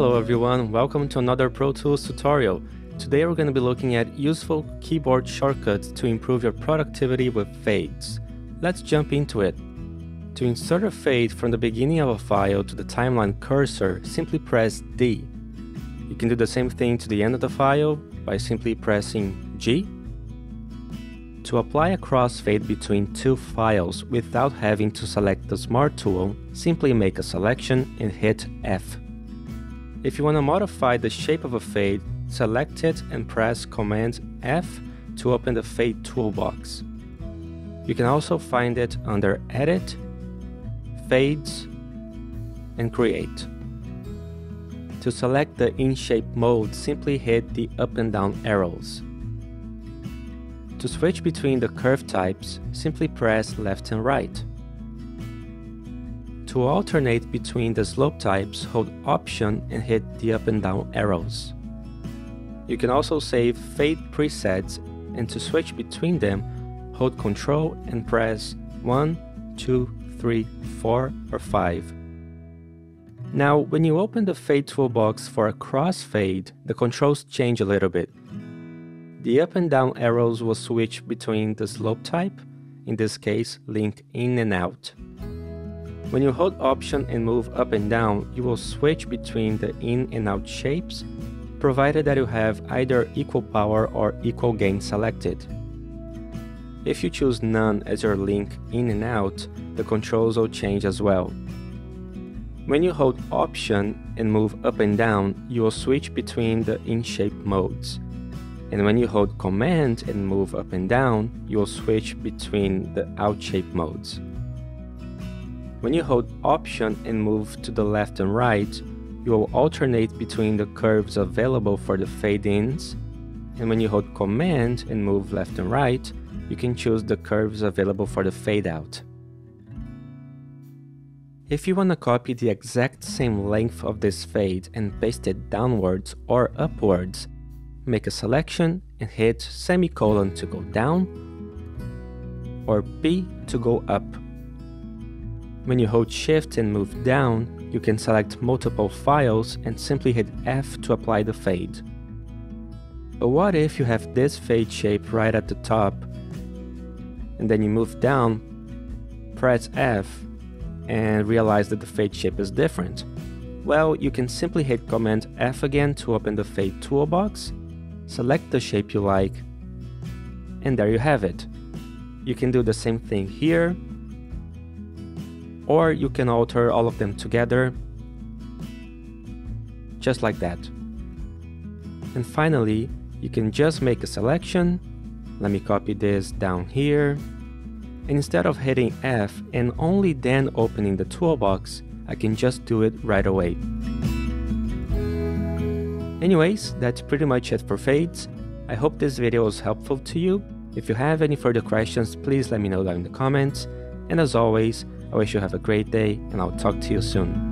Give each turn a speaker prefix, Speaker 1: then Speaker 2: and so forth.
Speaker 1: Hello everyone, welcome to another Pro Tools tutorial. Today we're going to be looking at useful keyboard shortcuts to improve your productivity with fades. Let's jump into it. To insert a fade from the beginning of a file to the timeline cursor, simply press D. You can do the same thing to the end of the file by simply pressing G. To apply a crossfade between two files without having to select the Smart tool, simply make a selection and hit F. If you want to modify the shape of a fade, select it and press Command F to open the Fade toolbox. You can also find it under Edit, Fades, and Create. To select the in-shape mode, simply hit the up and down arrows. To switch between the curve types, simply press left and right. To alternate between the slope types, hold Option and hit the up and down arrows. You can also save fade presets and to switch between them, hold Ctrl and press 1, 2, 3, 4 or 5. Now, when you open the Fade toolbox for a crossfade, the controls change a little bit. The up and down arrows will switch between the slope type, in this case link in and out. When you hold option and move up and down, you will switch between the in and out shapes, provided that you have either equal power or equal gain selected. If you choose none as your link in and out, the controls will change as well. When you hold option and move up and down, you will switch between the in-shape modes. And when you hold command and move up and down, you will switch between the out shape modes. When you hold Option and move to the left and right, you will alternate between the curves available for the fade-ins, and when you hold Command and move left and right, you can choose the curves available for the fade-out. If you want to copy the exact same length of this fade and paste it downwards or upwards, make a selection and hit semicolon to go down or P to go up. When you hold shift and move down, you can select multiple files and simply hit F to apply the fade. But what if you have this fade shape right at the top, and then you move down, press F, and realize that the fade shape is different? Well, you can simply hit Command F again to open the fade toolbox, select the shape you like, and there you have it. You can do the same thing here, or you can alter all of them together, just like that. And finally, you can just make a selection. Let me copy this down here. And instead of hitting F and only then opening the toolbox, I can just do it right away. Anyways, that's pretty much it for fades. I hope this video was helpful to you. If you have any further questions, please let me know down in the comments. And as always, I wish you have a great day, and I'll talk to you soon.